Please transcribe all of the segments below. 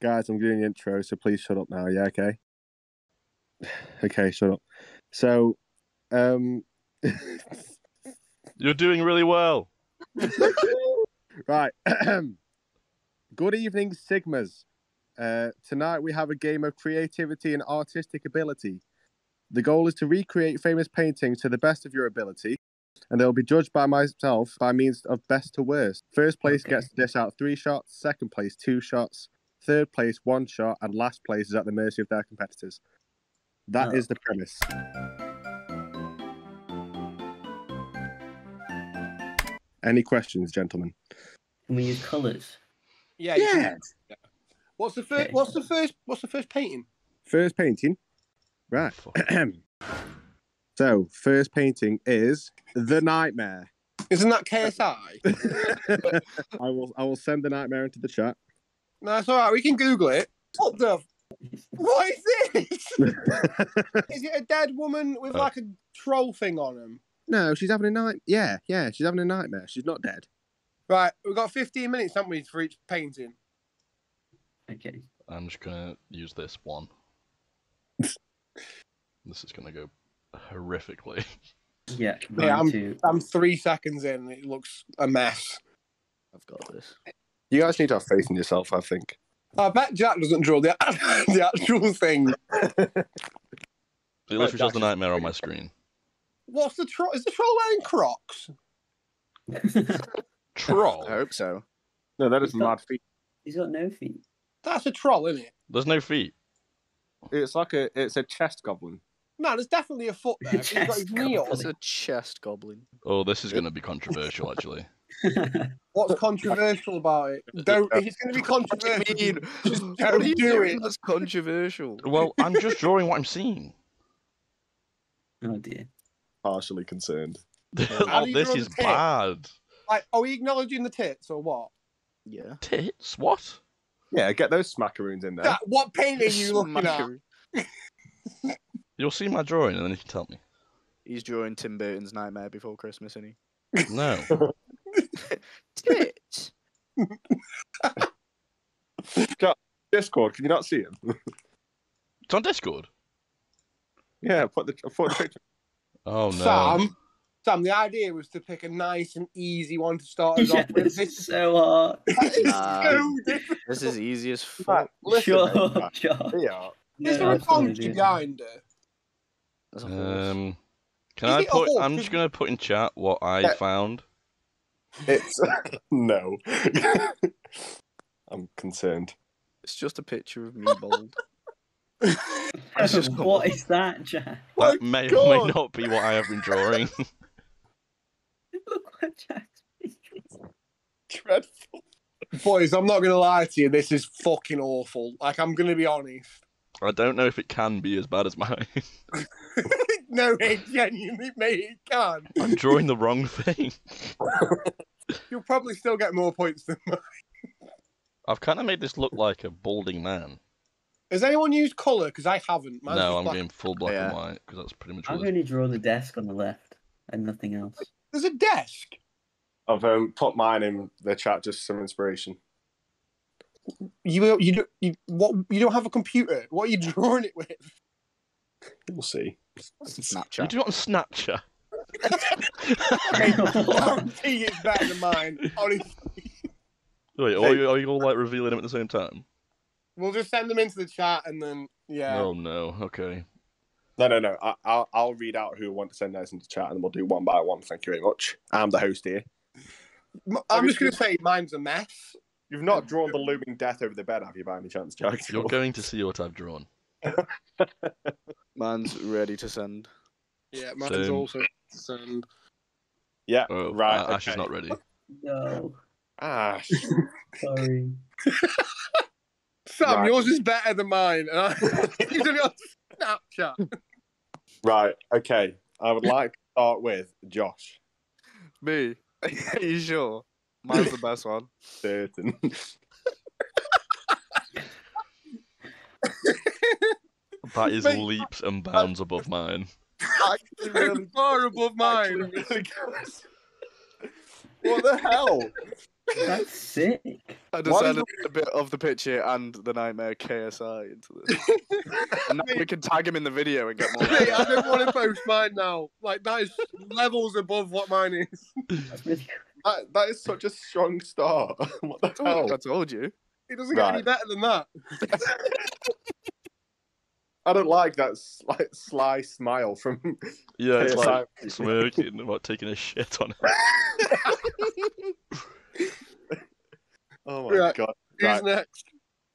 Guys, I'm doing the intro, so please shut up now. Yeah, okay. Okay, shut up. So, um, You're doing really well. right. Good evening, Sigmas. Uh, tonight we have a game of creativity and artistic ability. The goal is to recreate famous paintings to the best of your ability, and they'll be judged by myself by means of best to worst. First place Okay. gets to dish out three shots, second place two shots, third place one shot, and last place is at the mercy of their competitors. That is the premise. Any questions, gentlemen? Can we use colours? Yeah. you can. Yeah. What's the first? What's the first? What's the first painting? First painting. Right. So, first painting is The Nightmare. Isn't that KSI? I will I will send the nightmare into the chat. No, it's all right. We can Google it. What the? What is this? is it a dead woman with Uh. like a troll thing on him? no, she's having a night. Yeah, yeah, she's having a nightmare. She's not dead. Right, we've got 15 minutes, haven't we, for each painting? Okay. I'm just gonna use this one. this is gonna go horrifically. Yeah. Yeah, I'm- too. I'm three seconds in. and It looks a mess. I've got this. You guys need to have faith in yourself, I think. I bet Jack doesn't draw the, the actual thing. It literally Jack shows the nightmare on my screen. What's the troll? Is the troll wearing Crocs? Troll. I hope so. No, that is He's got- mad feet. He's got no feet. That's a troll, isn't it? There's no feet. It's like a it's a chest goblin. No, there's definitely a foot there. He's got his Chest knee on. It's a chest goblin. Oh, this is gonna be controversial, actually. What's controversial about it? Don't. If it's going to be What do you controversial, mean? just don't are you do doing it. That's controversial. Well, I'm just drawing what I'm seeing. oh dear. Partially concerned. oh, this is bad. Like, are we acknowledging the tits or what? Yeah. Tits? What? Yeah, get those smackaroons in there. That, what painting are you looking at? You'll see my drawing and then you can tell me. He's drawing Tim Burton's Nightmare Before Christmas, isn't he? No. he? Tits. Discord, can you not see him? It's on Discord. yeah, put the put the picture. Oh no. Sam, Sam, the idea was to pick a nice and easy one to start us Yeah, off with. this This is so hard. is Nah. so difficult. This is easy as fuck. Right, listen, Sure, mate, right, sure. here you are. No, Is there a absolutely. donkey behind her? That's a horse. Um, can Is I it a put? horse? I'm just gonna put in chat what I Yeah. found. It's no. I'm concerned. It's just a picture of me bald. It's just what is that, Jack? Oh my That may or may God. not be what I have been drawing. Look what Jack's picture. Dreadful. Boys, I'm not going to lie to you. This is fucking awful. Like, I'm going to be honest. I don't know if it can be as bad as mine. no, it genuinely, mate, it can. I'm drawing the wrong thing. You'll probably still get more points than mine. I've kind of made this look like a balding man. Has anyone used colour? Because I haven't. Mine's no, I'm black. going full black and white because that's pretty much I'm what. going to draw the desk on the left and nothing else. There's a desk. I've um, put mine in the chat just some inspiration. You you don't you what you don't have a computer. What are you drawing it with? We'll see. Snapchat. You do it on Snapchat. I guarantee it's better than mine. Honestly, Wait, are you, are you all like revealing them at the same time? we'll just send them into the chat and then yeah. Oh no. Okay. No, no, no. I, I'll I'll read out who want to send theirs into chat, and we'll do one by one. Thank you very much. I'm the host here. I'm just gonna say mine's a mess. You've not drawn the looming death over the bed, have you, by any chance, Jack? You're going to see what I've drawn. Man's ready to send. Yeah, mine's Same. also send. Yeah, Oh, right. uh, Ash is okay. not ready. No, Ash. sorry. Sam, Right. yours is better than mine. And I you did it on Snapchat. right. Okay. I would like to start with Josh. Me? Are you sure? Mine's the best one. Certain. That is Mate, leaps and bounds above mine. Actually, really, Far above actually mine. really. What the hell? That's sick. I What is decided to a bit of the picture and the nightmare KSI into this. and now we can tag him in the video and get more. Mate, I don't want to post mine now. Like that is levels above what mine is. That's. That, that is such a strong start. what the oh, hell? I told you. It doesn't get any better than that. I don't like that s- like sly smile from. Yeah, it's KSI. like smirking about taking a shit on it. Oh my Right. god! Who's Right. next?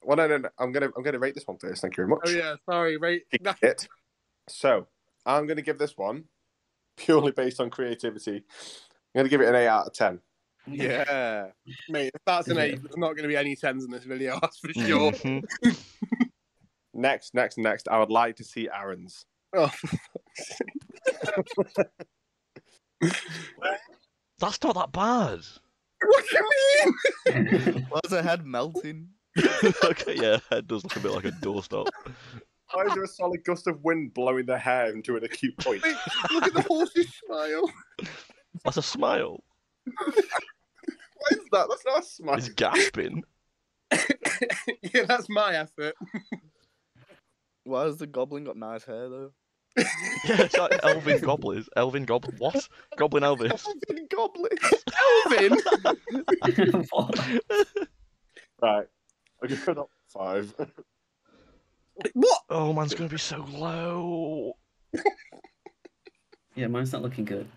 Well, no, no, no. I'm gonna I'm gonna rate this one first. Thank you very much. Oh yeah, sorry, rate it. So I'm going to give this one purely based on creativity. I'm going to give it an eight out of ten. Yeah. Mate, if that's an eight, there's not going to be any tens in this video, that's for sure. Mhm. Next, next, next. I would like to see Aaron's. oh, That's not that bad. what do you mean? Why's her head melting? okay, yeah, head does look a bit like a doorstop. Why is there a solid gust of wind blowing the hair into an acute point? Wait, look at the horse's smile. That's a smile. What is that? That's not a smile. It's gasping. yeah, that's my effort. Why has the goblin got nice hair though? Yeah, it's like Elvin Goblins. Elvin Goblin. What? Goblin Elvis. goblin. Elvin! Right. I'll give it up five. what? Oh, man's gonna be so low. yeah, mine's not looking good.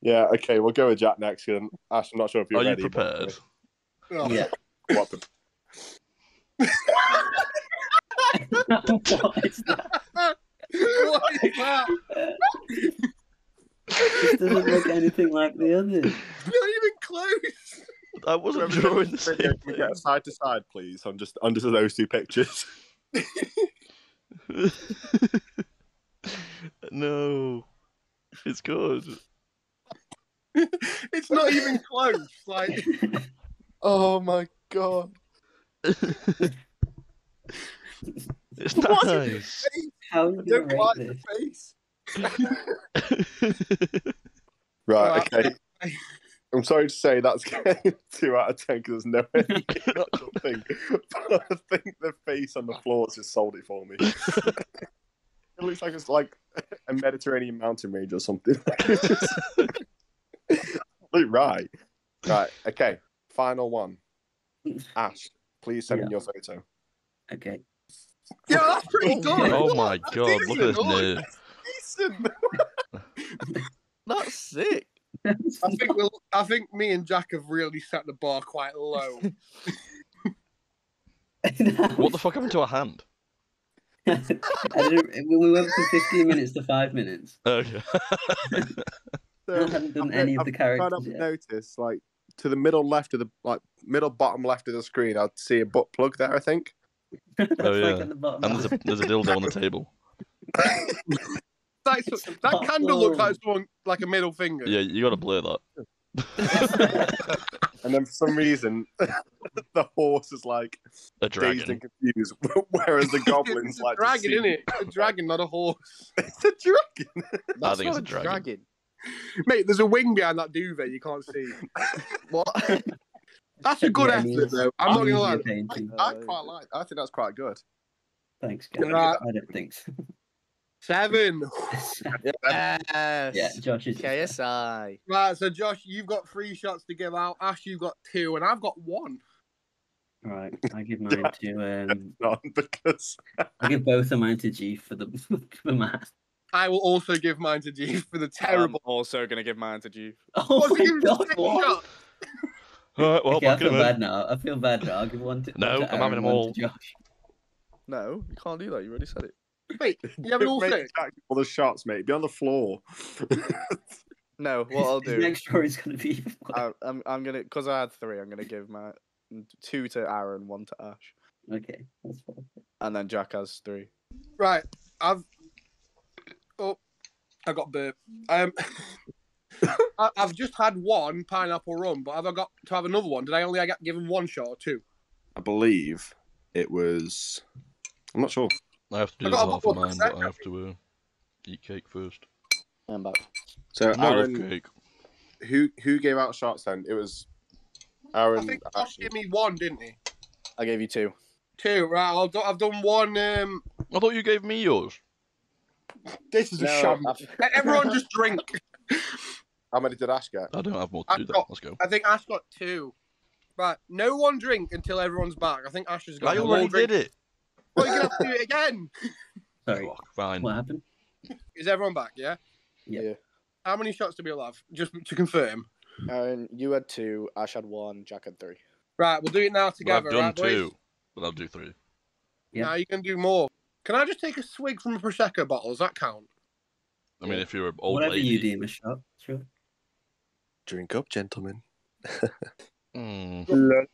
Yeah. Okay. We'll go with Jack next. And Ash, I'm not sure if you're Are you ready. but- prepared? Oh, Yeah. What the? what is that? what is that? This doesn't look anything like the others. Not even close. I wasn't drawing the same Can we get side to side, please? On just under those two pictures. no, it's good. It's not even close. Like, Oh my god. It's What? nice. How are you I don't rate like this? the face. Right, Alright. okay. I'm sorry to say that's getting two out of ten because there's no any actual thing. But I think the face on the floor has just sold it for me. it looks like it's like a Mediterranean mountain range or something. It's just- Look right. Right, okay. Final one. Ash, please send in your photo. Okay. yeah, that's pretty oh good. oh my god, look at this nerd. Decent. That's sick. I think we'll, I think me and Jack have really set the bar quite low. What the fuck happened to a hand? I didn't, we went from 15 minutes to 5 minutes. Okay. I haven't done I've- any of I've the tried characters not to yet. notice, like to the middle left of the like middle bottom left of the screen, I'd see a butt plug there. I think. That's Oh, oh like yeah. at the bottom. And there's a there's a dildo on the table. That, that Oh, candle looks like someone like a middle finger. Yeah, you gotta blur that. And then for some reason, the horse is like A dazed and confused, whereas the it's goblin's a like dragon, just isn't it? A dragon, not a horse. It's a dragon. That's think it's not a dragon. Mate, there's a wing behind that duvet you can't see. What? That's a good Yeah, effort, means- though. I'm not gonna means lie. you're painting. I quite like. I think that's quite good. Thanks, guys. Right. I don't think so. Seven. yes. yeah, Josh is. KSI. Right, so Josh, you've got three shots to give out. Ash, you've got two, and I've got one. Right, I give mine to. Um, Not because I give both of mine to G for the for the math. I will also give mine to G for the I'm terrible. also gonna give mine to G. Oh What's my give god! What? shots? Alright, well, okay, I back in a feel minute. bad now. I feel bad now. I'll give one to. No, one to I'm having Aaron, them all. Josh. No, you can't do that. You already said it. Wait, you haven't all Make? Jack all the shots, mate. Be on the floor. No, what I'll His do. next story is going to be. I, uh, I'm I'm gonna because I had three. I'm gonna give my two to Aaron, one to Ash, okay, that's fine. and then Jack has three. Right, I've. Oh, I got burp. Um, I, I've just had one pineapple rum, but have I got to have another one? Did I only get given one shot or two? I believe it was. I'm not sure. I have to do got a half of mine, but I have to uh, eat cake first. I'm back. So I love Aaron, cake. who who gave out shots then? It was Aaron. I think Josh gave me one, didn't he? I gave you two. Two, right? I'll do, I've done one. Um, I thought you gave me yours. This is a No, sham. I've- Everyone just drink. how many did Ash get? I don't have more to I've do then. got- Let's go. I think Ash got two. Right, no one drink until everyone's back. I think Ash has got. I already All drink. did it. Well, you're gonna have to do it again. Sorry. Fuck, fine. What happened? Is everyone back? Yeah. Yeah. Yeah. How many shots do we all have? Just to confirm. Aaron, you had two. Ash had one. Jack had three. Right, we'll do it now But I've done right, boys? two, but I'll do three. Yeah. Now you can do more. Can I just take a swig from a prosecco bottle? Does that count? I mean, if you're an old Whatever lady. you deem a shot. Sure. Drink up, gentlemen. Mm. When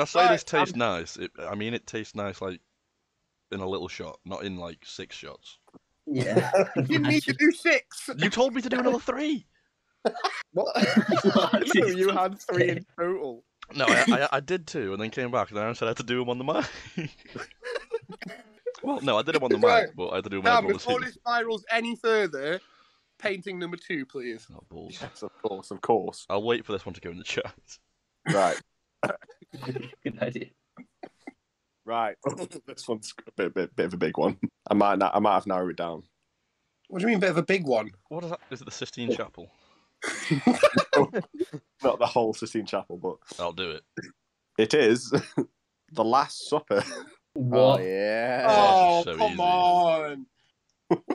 I say Right, this tastes nice, it, I mean it tastes nice like in a little shot, not in like six shots. Yeah. You need to do six. You told me to do another three. What? What? no, you had three in total. No, I, I, I did two, and then came back, and Aaron said I had to do them on the mic. well, no, I did them on the Right. mic, but I had to do them when Now, everyone was before here. this spirals any further, painting number two, please. Oh, balls. Yes, of course, of course. I'll wait for this one to go in the chat. Right, Good idea. right. this one's a bit, bit, bit of a big one. I might, not, I might have narrowed it down. What do you mean, a bit of a big one? What is that? Is it the Sistine Chapel? Not the whole Sistine Chapel, but I'll do it. it is the Last Supper. What? Oh yeah. Oh, oh so come easy. on.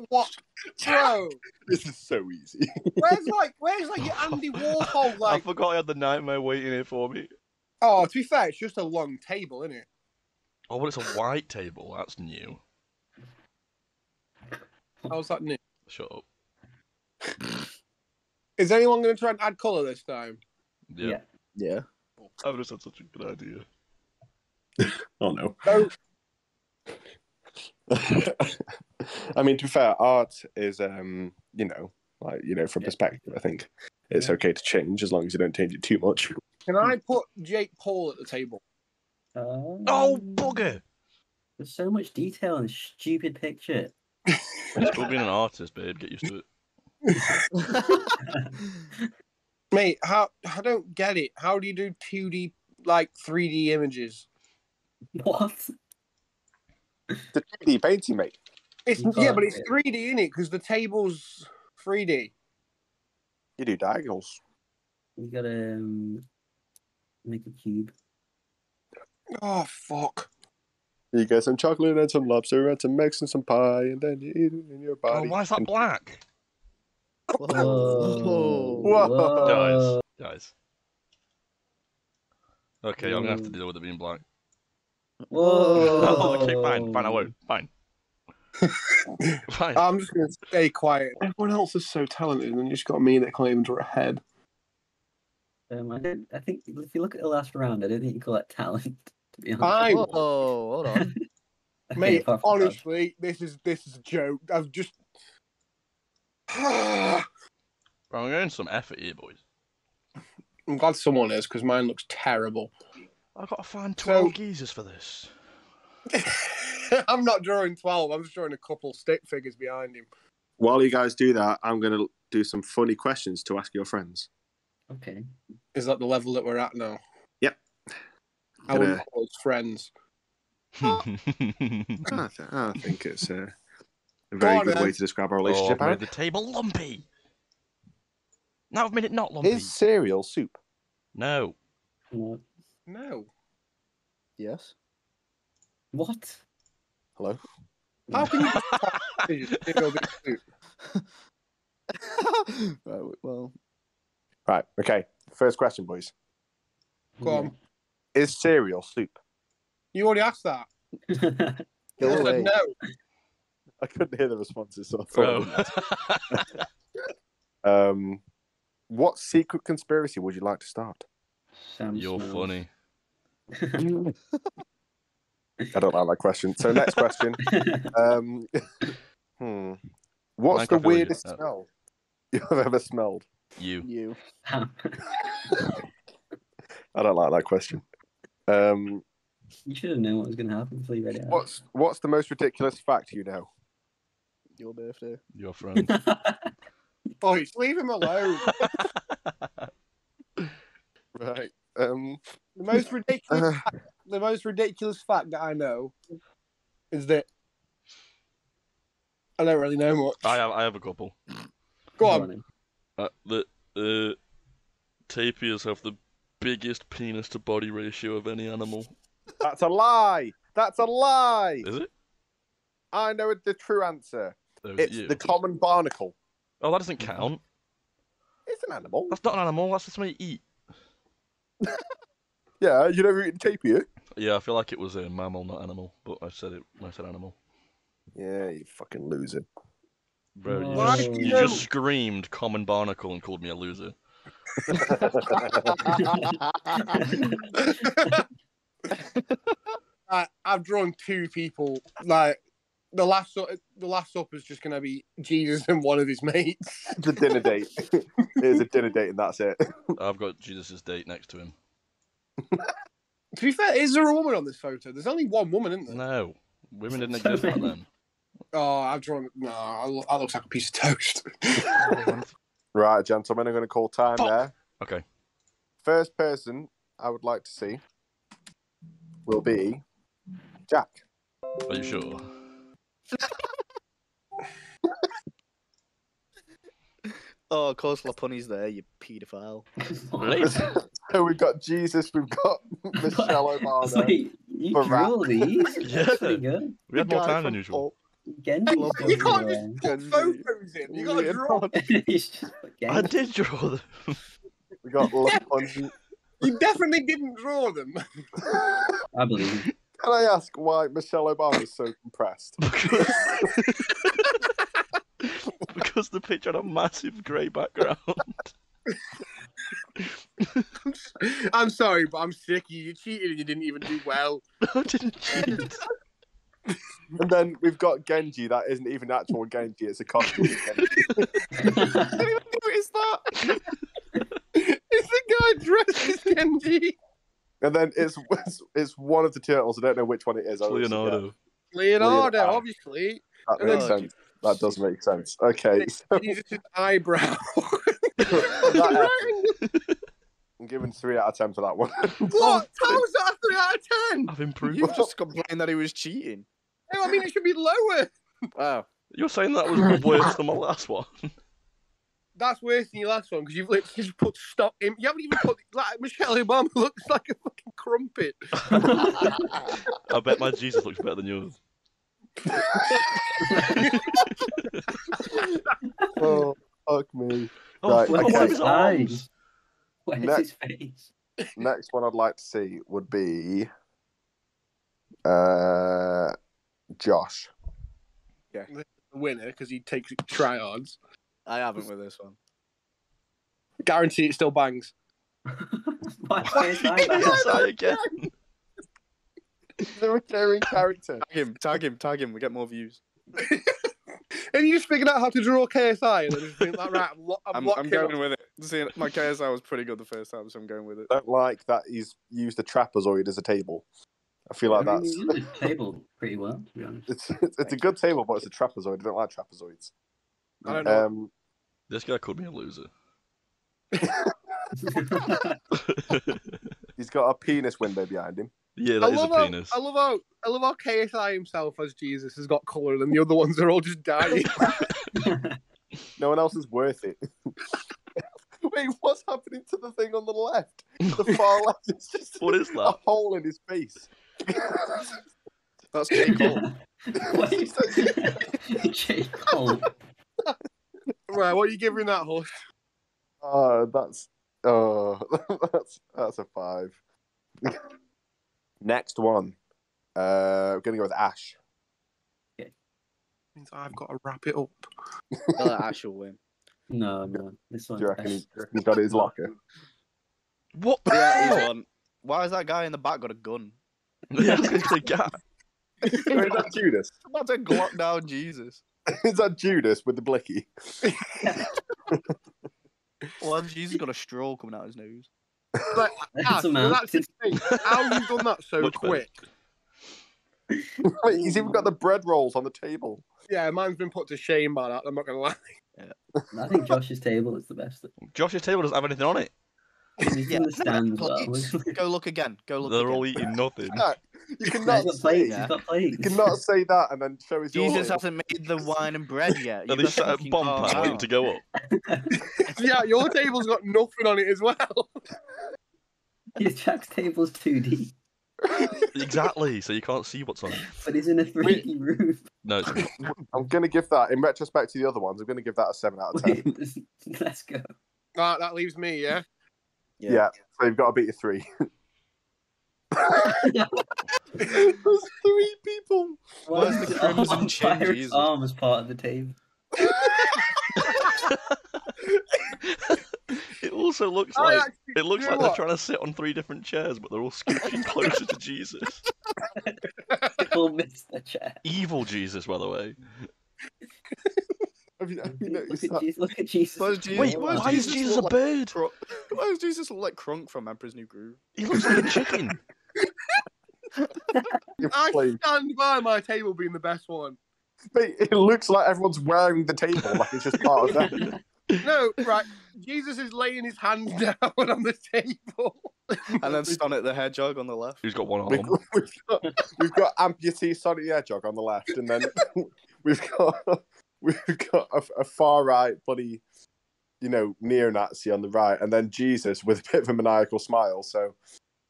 What, bro? This is so easy. Where's like, where's like your Andy Warhol? Like, I forgot I had the nightmare waiting here for me. oh, to be fair, it's just a long table, isn't it? Oh, but it's a white table. That's new. How's that new? Shut up. Is anyone going to try and add colour this time? Yeah. Yeah. Yeah. I've just had such a good idea. Oh no. No. I mean, to be fair, art is, um, you know, like you know, from Yeah. perspective. I think it's okay to change as long as you don't change it too much. Can I put Jake Paul at the table? Oh, Oh, bugger! There's so much detail in this stupid picture. It's called being an artist, babe. Get used to it. Mate, how I don't get it. How do you do 2D like 3D images? what? The 3D painting, mate. It's You yeah, can't but it's do it. 3D in it because the table's 3D. You do diagonals. You gotta um, make a cube. Oh fuck! You get some chocolate and some lobster and some eggs and some pie, and then you eat it in your Oh, body. why is that black? Whoa. Whoa. Guys, guys. Okay, I'm gonna have to deal with it being black. Whoa. okay, fine, fine, I won't. Fine. fine. I'm just gonna stay quiet. Everyone else is so talented, and you just got me that can't even draw a head. Um, I don't. I think if you look at the last round, I don't think you call that talent. To be honest. I, Whoa, hold on. Mate, apart from that. honestly, this is this is a joke. I've just. Bro, I'm going some effort here, boys. I'm glad someone is because mine looks terrible. I've got to find So- 12 geezers for this. I'm not drawing 12. I'm just drawing a couple stick figures behind him. While you guys do that, I'm going to do some funny questions to ask your friends. Okay. Is that the level that we're at now? Yep. I wouldn't Gonna- call us friends. I, th- I think it's uh, a Go very on, good then. way to describe our oh, relationship. I've Aaron. made the table lumpy. Now I've made it not lumpy. Is cereal soup? No. Mm. No. Yes. What? Hello? How can you just figure this out? right, well, Right, okay. First question, boys. Go on. Is cereal soup? You already asked that. Go I said away. no. I couldn't hear the responses, so I thought. Bro. Um, what secret conspiracy would you like to start? Sam You're smells. funny. I don't like that question. So next question. um, hmm. What's Minecraft the weirdest uh, smell you've ever smelled? You. you. I don't like that question. Um, you should have known what was going to happen before you read it what's what's the most ridiculous fact you know? Your birthday. Your friend. Boys, leave him alone. Right. Um. The most ridiculous, Uh. fact, the most ridiculous fact that I know is that I don't really know much. I have I have a couple. Go on. Uh, the uh, tapirs have the biggest penis to body ratio of any animal. That's a lie. That's a lie. Is it? I know the true answer. Is It's you? the common barnacle. Oh, that doesn't mm-hmm. count. It's an animal. That's not an animal. That's just something you eat. Yeah, you never eaten tapir. Yeah, I feel like it was a mammal, not animal. But I said it. I said animal. Yeah, you fucking loser. Bro, you, Why just, you you just screamed screamed common barnacle and called me a loser. I, I've drawn two people. Like the last, the last supper is just gonna be Jesus and one of his mates. It's a dinner date. it is a dinner date, and that's it. I've got Jesus' date next to him. To be fair, is there a woman on this photo? There's only one woman, isn't there? No, women didn't exist back then. Oh, I've drawn. No, I, lo- I looks like a piece of toast. Right, gentlemen, I'm going to call time Fuck. there. Okay. First person I would like to see will be Jack. Are you sure? Oh, of course, Lapunny's there, you paedophile. So we've got Jesus, we've got Michelle Obama. Wait, you For drew these? Yeah. That's pretty good. We had more time than usual. Genji's Love still you can't just put Genji. photos in. You gotta draw. It's just I did draw them. We got Lapun. You definitely didn't draw them. I believe. You. Can I ask why Michelle Obama is so compressed? Because... because the picture had a massive grey background. I'm sorry, but I'm sick. You You cheated and you didn't even do well. I didn't cheat. And then we've got Genji. That isn't even actual Genji. It's a costume. of Genji. Notice that? it's the guy dressed as Genji. And then it's, it's it's one of the turtles. I don't know which one it is. It's I always forget. Leonardo. Leonardo, Leonardo. obviously. That makes then- sense. That does make sense. Okay, so Jesus' eyebrow. I'm giving three out of ten for that one. what? How is that three out of ten? I've improved. You just complained that he was cheating. No, I mean it should be lower. Wow. You're saying that was worse than my last one. That's worse than your last one because you've literally just put stop in. You haven't even put like Michelle Obama looks like a fucking crumpet. I bet my Jesus looks better than yours. oh, fuck me. Oh, Right, look okay. his arms. Eyes. Where's Next- his face? Next one I'd like to see would be uh, Josh. The winner because he takes tryhards. I haven't with this one. Guarantee it still bangs. Why is his eye back? Yes, I again. The recurring character. Tag him, tag him, tag him. We get more views. And you just figured out how to draw KSI and then just think like, right, I'm, lo- I'm, I'm, locked I'm in. going with it. See, my KSI was pretty good the first time, so I'm going with it. don't like that he's used the trapezoid as a table. I feel like I mean, that's you did the table pretty well, to be honest. it's, it's it's a good table, but it's a trapezoid. I don't like trapezoids. I don't know. Um, This guy called me a loser. he's got a penis window behind him. yeah, I that is a love, how, penis. I love how I love how KSI himself as Jesus has got colour and the other ones are all just dying. No one else is worth it. Wait, what's happening to the thing on the left? The far left is just What is that? a hole in his face. That's J. Cole. Wait. J. Cole. Right, what are you giving that hush? Oh, that's oh, that's that's a five. Next one, uh, we're gonna go with Ash. Means I've got to wrap it up. I'll let Ash will win. No, no. This Do one's you reckon best. he's, he's got his locker? What the Yeah, he's hell? one. Why has that guy in the back got a gun? Yeah, it's the guy. Is that Judas? I'm about to glock down Jesus. Is that Judas with the blicky? Well, Jesus got a straw coming out his nose. Like, That's Ash, a well, that's the thing. How you done that so Much quick? Wait, he's even got the bread rolls on the table. Yeah, mine's been put to shame by that. I'm not gonna lie. I think Josh's table is the best. Josh's table doesn't have anything on it. He's Yeah. in the stands well. Go look again. Go look. They're again. all eating nothing. Jack, you cannot got say plates. yeah. He's got plates. you cannot say that and then show his Jesus your hasn't made the wine and bread yet. Are You've they got sat at bomb carved pad waiting to go up? yeah, your table's got nothing on it as well. His Jack's table's 2D, Exactly. So you can't see what's on it. but it's in a 3D room. No, it's I'm gonna give that in retrospect to the other ones. I'm gonna give that a seven out of ten. Let's go. Right, that leaves me, yeah. yeah. so you've got to beat your three. There's three people. Where's the crimson arm, chin, Pirate's Jesus? arm as part of the table. it also looks I like actually- it looks you know like they're what? trying to sit on three different chairs, but they're all scooching closer to Jesus. We'll miss the chair. Evil Jesus, by the way. Have you, have you Look noticed at, that? Jesus, look at Jesus. Why does Jesus, Wait, why why is Jesus Jesus a look like bird? Kronk- Why does Jesus look like Kronk from Emperor's New Groove? He looks like a chicken. You're I stand by my table being the best one. It looks like everyone's wearing the table, like it's just part of them. No, right. Jesus is laying his hands down on the table. And then Sonic the Hedgehog on the left. Who's got one We've, arm? we've got, we've got amputee Sonic the Hedgehog on the left, and then we've got we've got a, a far right bloody, you know, neo-Nazi on the right, and then Jesus with a bit of a maniacal smile. So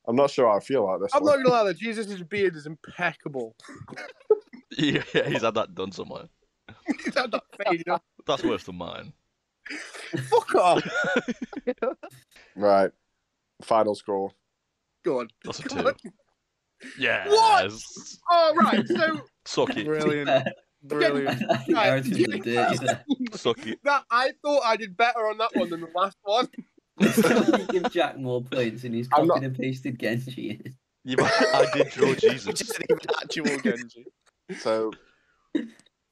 I'm not sure how I feel about this. I'm one. not gonna lie, though. Jesus' beard is impeccable. Yeah, yeah, he's had that done somewhere. He's had that faded off. That's worse than mine. Fuck off. Right. Final score. Go on. That's a two. on. Yes. Oh, right. So Suck it. Brilliant. Brilliant. I think Right. Aaron's been the dirty there. Suck it. that I thought I did better on that one than the last one. Somebody give Jack more points and he's I'm copied not- and pasted Genji in. Yeah, but I did draw Which Jesus. isn't even actual Genji. So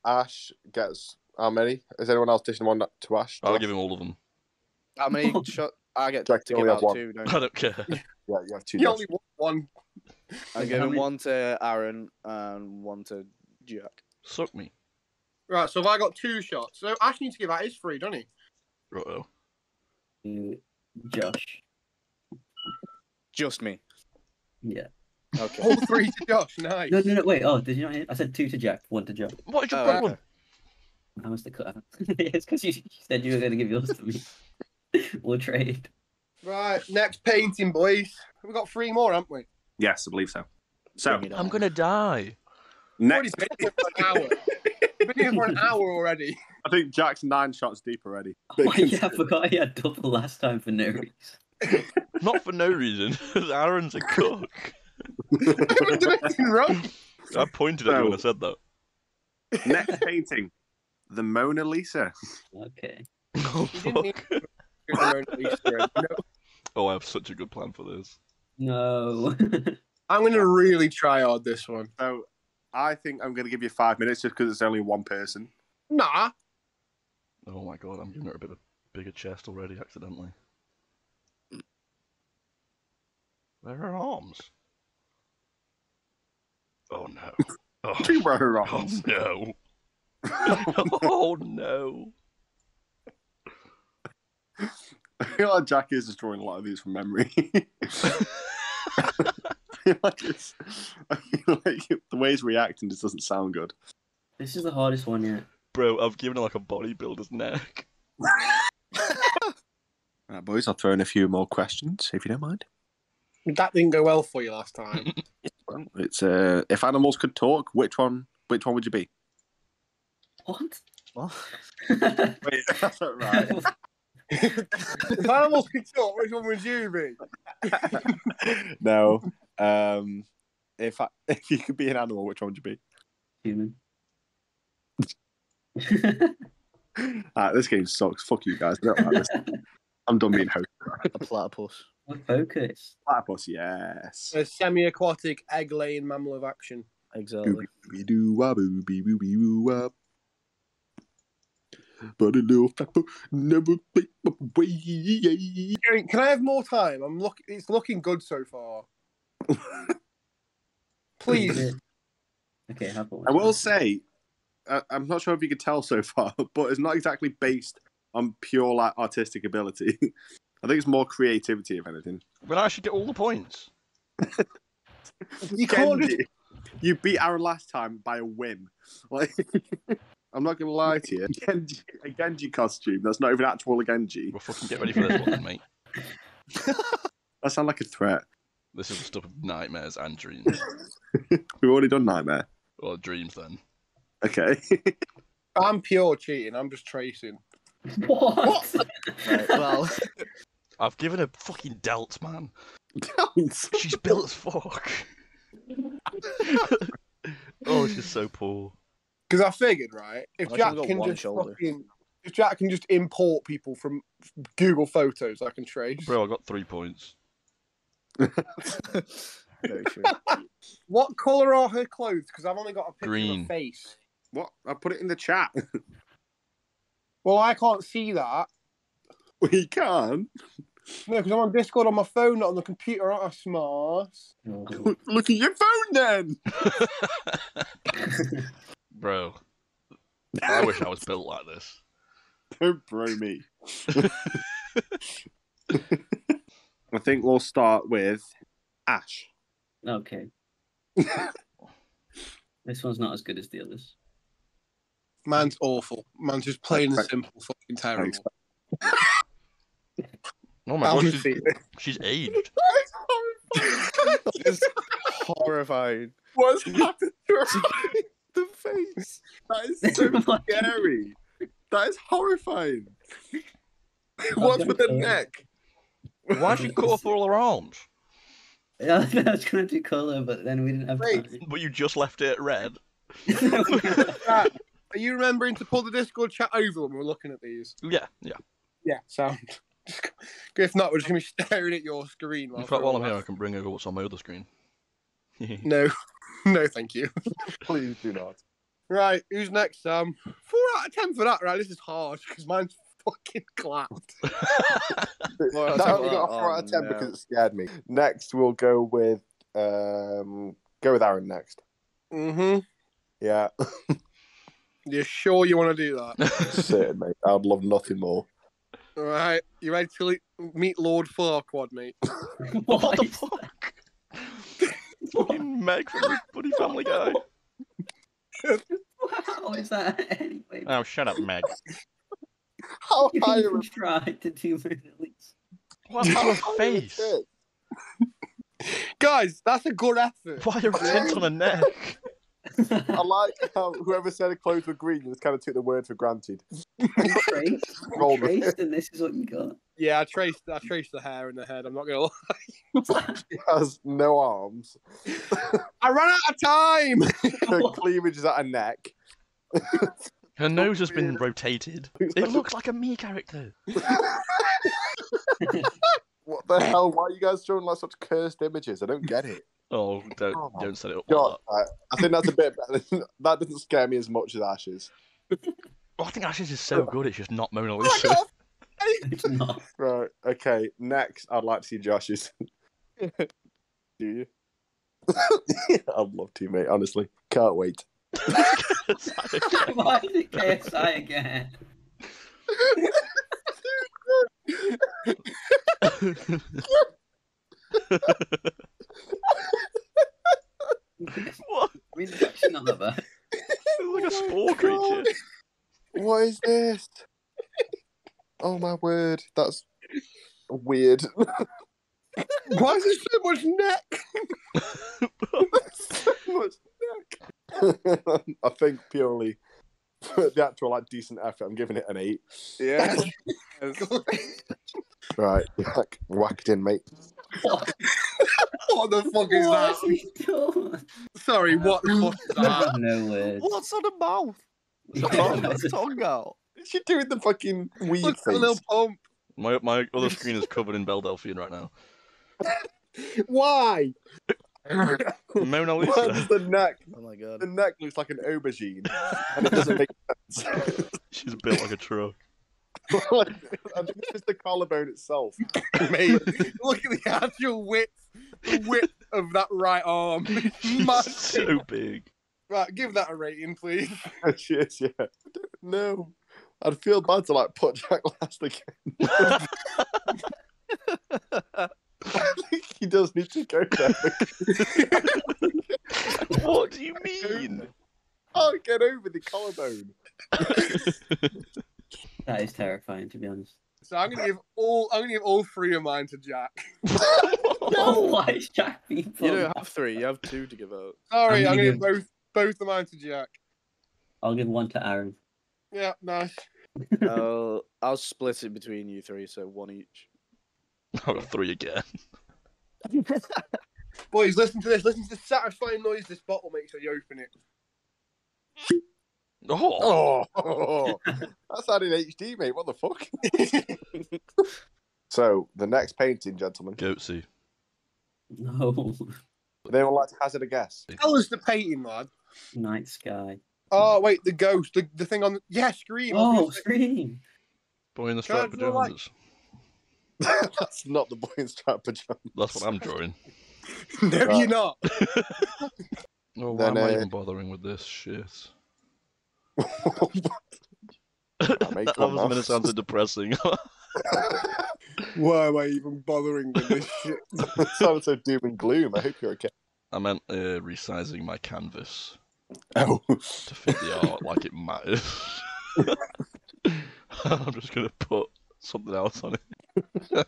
Ash gets how many? Is anyone else dishing one to Ash? I'll give him all of them. How many shot? I get Jack, to you give only have out one. two. Don't I I? don't care. Yeah, you have two. You only want one. I'm How giving many- one to Aaron and one to Jack. Suck me. Right, so have I got two shots? So Ash needs to give out his free, doesn't he? Righto. To Josh. Just me. Yeah. Okay. All three to Josh. Nice. No, no, no. Wait. Oh, did you not hear? I said two to Jack, one to Josh. What is your Oh, problem? okay. I must have cut out. it's because you, you said you were going to give yours to me. we'll trade. Right, next painting, boys. We've got three more, haven't we? Yes, I believe so. So, I'm gonna die. Next, been here for an hour. We've been here for an hour already. I think Jack's nine shots deep already. Oh, yeah, I forgot he had double last time for no reason. Not for no reason. Because Aaron's a cook. I haven't done anything wrong. I pointed at you when I said that. next painting, the Mona Lisa. Okay. Oh, You didn't need fuck. to go around Easter egg, you know? oh, I have such a good plan for this. No. I'm going to really try hard this one. So I think I'm going to give you five minutes just because it's only one person. Nah. Oh my god, I'm giving her a bit of bigger chest already accidentally. Where are her arms? Oh no. Oh, Two were oh arms. no. oh no. I feel like Jack is just drawing a lot of these from memory. I feel like it's, I feel like the way he's reacting just doesn't sound good. this is the hardest one yet. Bro, I've given her like a bodybuilder's neck. Right, boys, I'll throw in a few more questions if you don't mind. That didn't go well for you last time. Well, it's uh, if animals could talk, which one? Which one would you be? What? What? Wait, that's not right. if animals could talk, which one would you be? no. Um, if I, if you could be an animal, which one would you be? Human. Alright, this game sucks. Fuck you guys. I don't like this. I'm done being host. A platypus. What focus? Platypus, yes. A semi-aquatic egg-laying mammal of action. Exactly. Booby-doo-wah, booby-woo-wee-woo-wah. But a little fat boy never make my way. Can can I have more time? I'm look. It's looking good so far. Please. Okay, have one. I will say, I, I'm not sure if you could tell so far, but it's not exactly based on pure like artistic ability. I think it's more creativity, if anything. But I should get all the points. You can't just you beat Aaron last time by a whim. Like, I'm not gonna lie to you. Genji, a Genji costume that's not even actual Genji. We'll fucking get ready for this one, mate. That sounds like a threat. This is the stuff of nightmares and dreams. We've already done Nightmare. or dreams, then. Okay. I'm pure cheating. I'm just tracing. What? Right, well, I've given her fucking delts, man. Don't. She's built as fuck. oh, she's so poor. Because I figured, right, if Jack can just shoulder. fucking, if Jack can just import people from Google Photos, I can trace. Bro, I got three points. Very true. What color are her clothes? Because I've only got a picture of Green. her face. What? I put it in the chat. Well, I can't see that. we can. No, because I'm on Discord on my phone, not on the computer. Aren't I smart? Look at your phone then. Bro, I wish I was built like this. Don't bro me. I think we'll start with Ash. okay. This one's not as good as the others. Man's awful. Man's just plain and simple fucking terrible. Oh my How god, she's, she's aged. It's horrifying. What's happened to The face. That is so scary. That is horrifying. What's with the neck? Why she cut off all her arms? Yeah, I was going to do colour, but then we didn't have Wait. time. But you just left it red. Jack, are you remembering to pull the Discord chat over when we're looking at these? Yeah, yeah. Yeah, sound. if not, we're just gonna be staring at your screen. In fact, while I'm here, I can bring over what's on my other screen. No, no, thank you. Please do not. Right, who's next, Sam? Four out of ten for that. Right, this is hard because mine's fucking clapped. Well, that I'll only got a that. four out of ten Oh, because it scared me. Next, we'll go with um, go with Aaron next. Mm-hmm. Yeah, You sure you want to do that? certain mate. I'd love nothing more. All right, you ready to meet Lord Farquaad, mate? what the is fuck? Fucking Meg from the Buddy Family Guy. that? How is that anyway? Oh, shut up, Meg. How You high didn't are even try to do it at least. What happened to her how face? Guys, that's a good effort. Why are tint on her neck? I like how whoever said the clothes were green just kind of took the word for granted. traced, Roll traced, and this is what you got. Yeah, I traced, I traced the hair and the head. I'm not gonna lie. He has no arms. I ran out of time. Her cleavage is at her neck. Her nose has been rotated. It looks like a me character. What the hell? Why are you guys showing like such cursed images? I don't get it. Oh, don't Oh, don't set it up like God, that. I, I think that's a bit better. that doesn't scare me as much as Ashes. Oh, I think Ashes is so good. It's just not Mona oh I Lisa. got It's not. Right. Okay. Next, I'd like to see Josh's. Do you? I'd love to, mate. Honestly, can't wait. Why it KSI again? what? I mean, it's actually not that bad. It's like a spore creature. What is this? Oh my word, that's weird. Why is there so much neck? so much neck. I think purely the actual like decent effort, I'm giving it an eight. Yeah. Right, whack, whack it in, mate. What, what the fuck is what that? has he? Sorry, what the fuck is that? no words. What's on the mouth? What Got tongue out. Is she doing the fucking weed Look at the face? little pump. My my other screen is covered in Belle Delphine right now. Why? Mona Why Lisa. does the neck? Oh my god. The neck looks like an aubergine, and it doesn't make sense. She's built like a truck. like, I think it's the collarbone itself. Mate, look at the actual width, the width of that right arm. It's She's massive. so big. Right, give that a rating, please. she is, yeah. No. I'd feel bad to like put Jack last again. I think he does need to go there. what do you mean? Oh, get over the collarbone. That is terrifying, to be honest. So I'm gonna give all I'm gonna give all three of mine to Jack. No, why is Jack being You don't have three. You have two to give out. Sorry, I'm I'm gonna gonna give both both of mine to Jack. I'll give one to Aaron. Yeah, nice. I'll I'll split it between you three, so one each. I got three again. Boys, listen to this. Listen to the satisfying noise this bottle makes when you open it. Oh, Oh, that's had in HD, mate. What the fuck? so, the next painting, gentlemen. Goatsy. No. They would like to hazard a guess? Tell us the painting, lad. Night sky. Oh wait, the ghost, the, the thing on the yeah, scream. Oh, obviously. scream. Boy in the Can striped draw, like- pajamas. That's not the boy in striped pajamas. That's what I'm drawing. no, Right. you're not. Oh, why Then, am I uh, even bothering with this shit? That makes that was a minute laugh. sounded depressing. Why am I even bothering with this shit? Sounds so doom and gloom. I hope you're okay. I meant uh, resizing my canvas Oh, to fit the art like it matters. I'm just gonna put something else on it.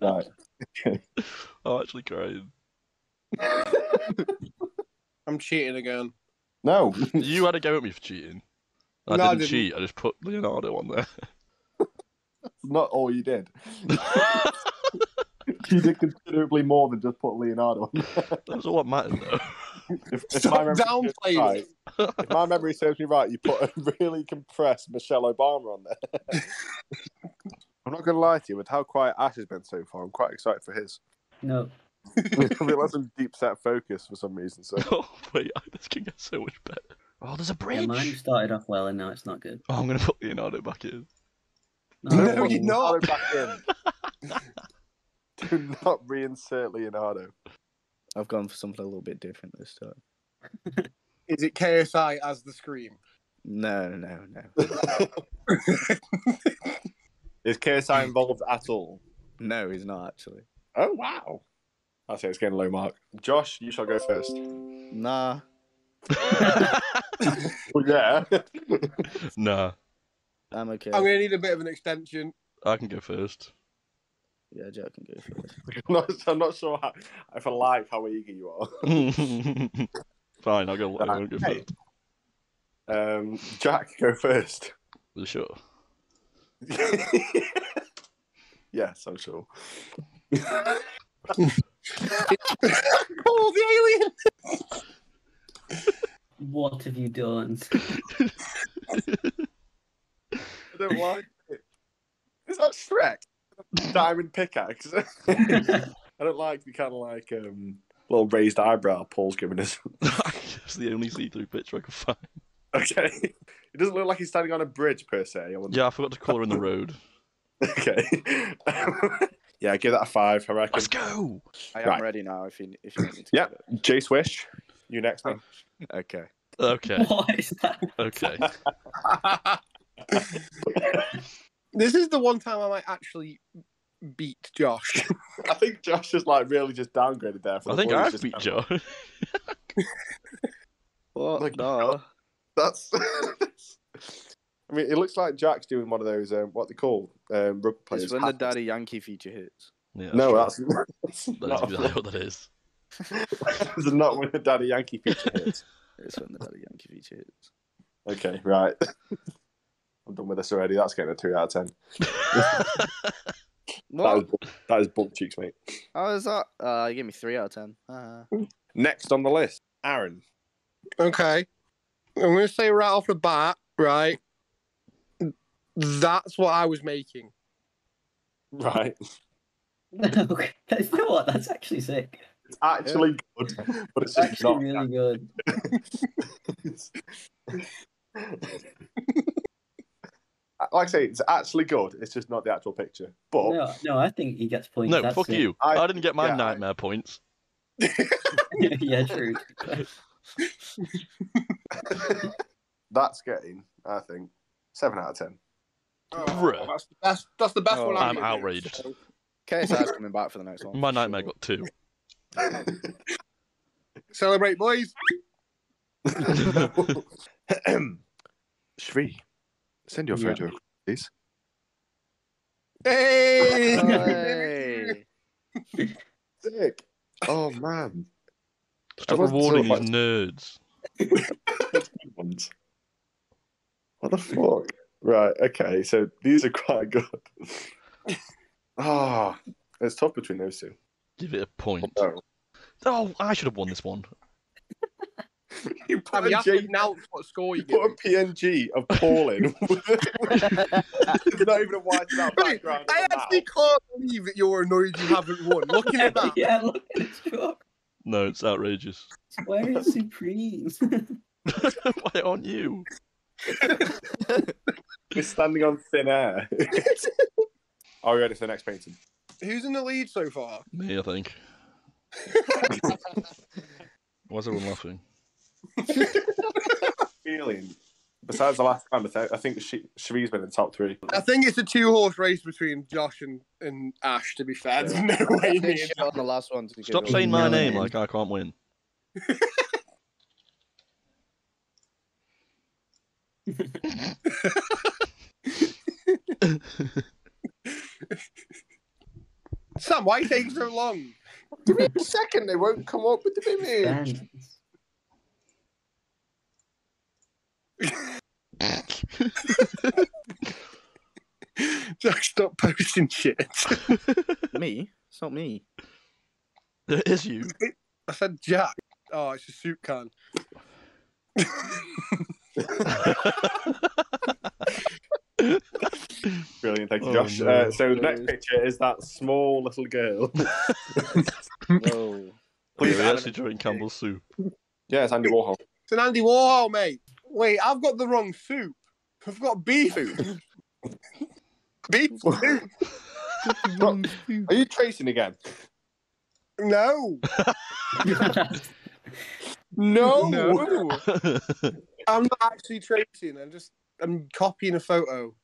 right. I'm actually crying. I'm cheating again. No, You had a go at me for cheating. I No, I didn't, didn't. cheat. I just put Leonardo on there. not all you did. you did considerably more than just put Leonardo on. That's all that mattered, though. If, if Stop my memory serves me downplaying right, if my memory serves me right, you put a really compressed Michelle Obama on there. I'm not going to lie to you, with how quiet Ash has been so far, I'm quite excited for his. No. we let some deep set focus for some reason. So oh wait, this can get so much better. Oh, there's a Yeah, bridge. mine started off well and now it's not good. Oh, I'm gonna put Leonardo back in. No, put you're not. Leonardo Back in. Do not reinsert Leonardo. I've gone for something a little bit different this time. Is it KSI as the scream? No, no, no, Is KSI involved at all? no. He's not actually. Oh wow! I say it's getting a low mark. Josh, you shall go first. Nah. Well, yeah. nah, I'm okay. I'm gonna need a bit of an extension. I can go first. Yeah, Jack can go first. I'm, not, I'm not sure how, if I like how eager you are. Fine, I'll go. I'll go Hey. first. Um, Jack, go first. For sure. yes, I'm sure. Oh, the alien! What have you done? I don't like it. Is that Shrek? Diamond pickaxe. I don't like the kind of like um, little raised eyebrow Paul's giving us. it's the only see-through picture I could find. Okay. It doesn't look like he's standing on a bridge per se. I Yeah, I forgot to colour in the road. Okay. yeah, give that a five, I reckon. Let's go. I am Right. ready now. If you if you need me to. Yep. Jay Swish, you next, mate. Okay. Okay. What is that? Okay. This is the one time I might actually beat Josh. I think Josh is like really just downgraded there. For I the think I've just beat Josh. Joe. What? Like, no. That's. I mean, it looks like Jack's doing one of those. Um, what they call um, rugby players. It's when the. Daddy Yankee feature hits. Yeah, no, true. that's, that's That is not. exactly what that is. That's not when the Daddy Yankee feature hits. It's when the Daddy Yankee feature hits. Okay, right. I'm done with this already. That's getting a two out of ten. That What? is, bu- that is butt cheeks, mate. How is that? Uh, you gave me three out of ten. uh-huh. Next on the list, Aaron. okay. I'm gonna say right off the bat, right? That's what I was making. Right. okay. You know what? That's actually sick. It's actually good, but it's It's actually not. really good. like I say, it's actually good. It's just not the actual picture. But No, no, I think he gets points. No, That's fuck it. you. I, I- didn't get my yeah, I- nightmare points. yeah, true. That's getting, I think, seven out of ten. Oh, Bruh. that's, that's, that's the best Oh, one I'm giving you, outraged. so- KSI's coming back for the next one. My nightmare got two. Celebrate, boys. Shri, send your Yeah. photo, please. Hey! Hey. Sick. Oh man. Stop rewarding these if nerds. What the fuck? Right. Okay. So these are quite good. Ah, it's tough between those two. Give it a point. Oh. Oh, I should have won this one. You Have put you a, have to J- announce what score you put give? a PNG of Paul in. There's not even a whited out Wait, background. I actually map. can't believe that you're annoyed you haven't won. Looking at that. yeah, look at his truck. No, it's outrageous. Where is Supreme? Why aren't you? We're standing on thin air. Are we ready for the next painting? Who's in the lead so far? Me, I think. Why's everyone laughing? Feeling. Besides the last time, I, th- I think she, Shree's been in the top three. I think it's a two horse race between Josh and, and Ash, to be fair. There's no way me and shit on the last one. to Stop saying my name like I can't win. Sam, why are you taking so long? Give me a second, they won't come up with the image. Jack, stop posting shit. Me? It's not me. It is you. I said Jack. Oh, it's a soup can. Brilliant, thank you, Oh, Josh. no. Uh, so the next picture is that small little girl. Whoa. Please we add actually drink Campbell's soup. Yeah, it's Andy Warhol. It's an Andy Warhol, mate. Wait, I've got the wrong soup. I've got beef soup. beef soup? Are you tracing again? No. No. No. I'm not actually tracing. I'm just I'm copying a photo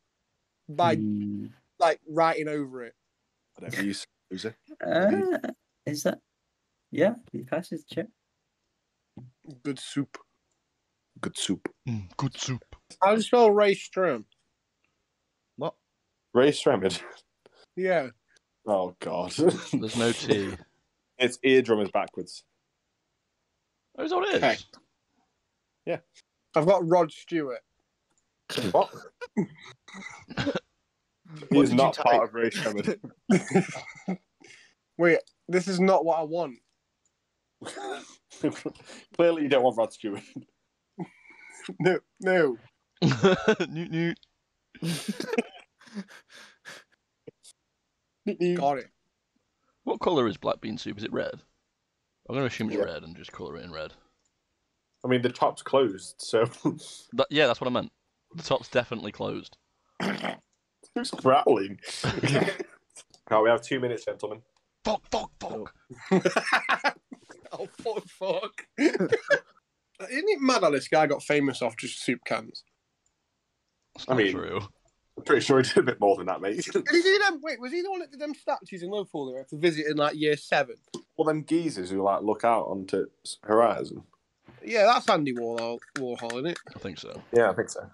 by Hmm. like writing over it. Whatever you say, loser. Uh, is that? Yeah, he passes the check. Good soup. Good soup. Mm, good soup. How do you spell Ray Strom? What? Rae Sremmurd. Yeah. Oh God. There's no T. it's eardrum is backwards. Oh, is that what it is? Okay. I've got Rod Stewart. What? What He's did not part of Rae Sremmurd. Wait, this is not what I want. Clearly, you don't want Rod Stewart. No, no. newt newt. Got it. What colour is black bean soup? Is it red? I'm going to assume it's Yeah. red and just colour it in red. I mean, the top's closed, so That, yeah, that's what I meant. The top's definitely closed. who's growling? right, we have two minutes, gentlemen. Fuck, fuck, fuck. oh fuck, fuck. Isn't mad how this guy got famous off just soup cans? That's I mean- true. I'm pretty sure he did a bit more than that, mate. Did he do them? Wait, was he the one that did them statues in Liverpool that we had to visit in like year seven? All them geezers who like look out onto horizon. Yeah, that's Andy Warhol, Warhol, isn't it? I think so. Yeah, I think so.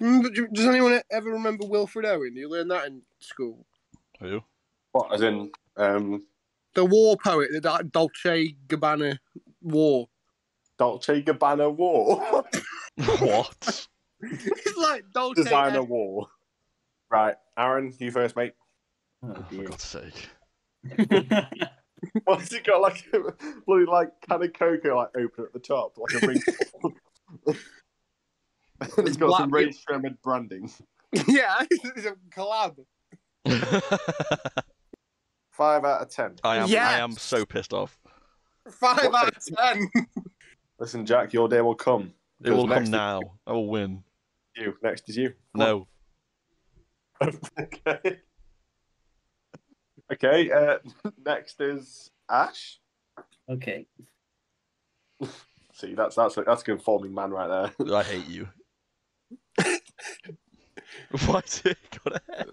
Remember, do- does anyone ever remember Wilfred Owen? You learned that in school. Who? What, as in, um, The war poet, the that Dolce Gabbana war. Dolce Gabbana War? what? it's like Dolce. Designer War. Right, Aaron, you first, mate. Oh, For. God's sake. What's it got like a bloody like can of cocoa like open at the top, like a ring? and it's got some Black- Rae Sremmurd branding. yeah, it's a collab. Five out of ten. I am. I am so pissed off. Five What? out of ten. Listen, Jack, your day will come. It will come next now. I will win. You next is you. No. okay. Okay. Uh, next is Ash. Okay. See, that's that's a, that's a conforming man right there. I hate you. Why is it got a head?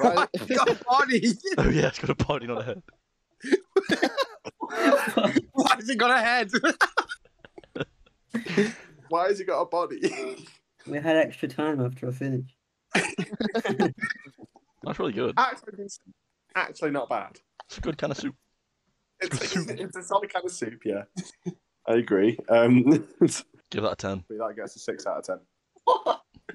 Why you got a body? Oh yeah, it's got a body, not a head. Why has it got a head? Why has he got a body? we had extra time after I finished. That's really good. actually, it's actually not bad. It's a good kind of soup. It's, it's a solid kind of soup, yeah. I agree. Um, Give that a ten. that gets a six out of ten.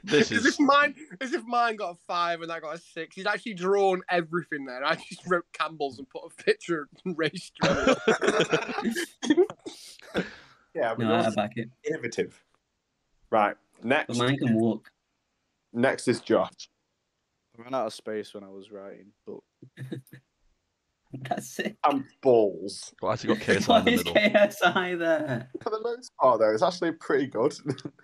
This as is if mine, as if mine got a five and I got a six. He's actually drawn everything there. I just wrote Campbell's and put a picture of race driver. Yeah, but No, I back it. innovative. Right, But next. mine can walk. Next is Josh. I ran out of space when I was writing, but That's it. And balls. well, actually got KSI Why in the is middle. KSI there? For the most part, though, it's actually pretty good.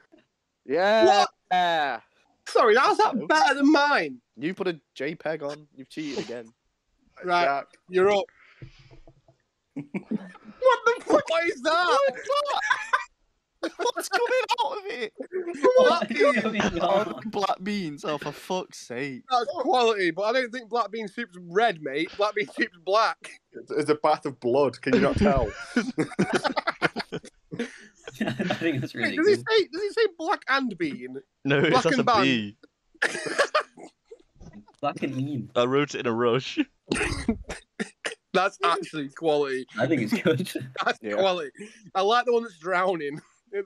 yeah. What? Sorry, how's that better than mine? You put a JPEG on. You've cheated again. Right. Jack, You're up. What the fuck? What is that? Oh What's coming out of it? What is oh, going Oh, black beans. Oh, for fuck's sake. That's quality, but I don't think black bean soup's red, mate. Black bean soup's black. it's- it's a bath of blood. Can you not tell? I think that's really Wait, does he good. say? Does he say black and bean? No, it's Black just a and ban. Black and bean. I wrote it in a rush. That's actually quality. I think it's good. That's Yeah. quality. I like the one that's drowning.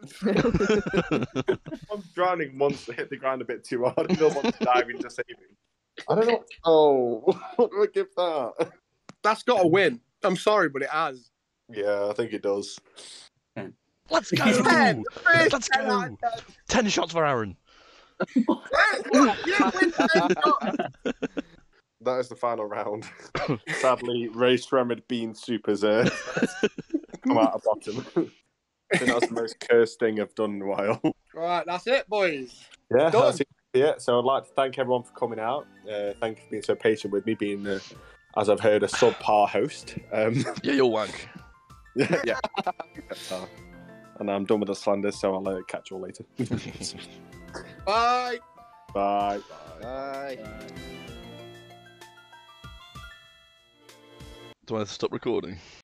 I'm drowning once to hit the ground a bit too hard. and Another one's diving to save me. I don't know. Oh, what do I give that? That's got a win. I'm sorry, but it has. Yeah, I think it does. Let's go! Ten. Let's go! Ten shots for Aaron. You win ten shots. That is the final round. Sadly, Rae Sremmurd Bean Soup has uh, come out of bottom. I think that's the most cursed thing I've done in a while. Right, that's it, boys. Yeah, Done. that's it. Yeah, so I'd like to thank everyone for coming out. Uh, thank you for being so patient with me, being, uh, as I've heard, a subpar host. Um, Yeah, you're wank. yeah, yeah. Uh, and I'm done with the slander, so I'll uh, catch you all later. Bye. Bye. Bye. Do I have to stop recording?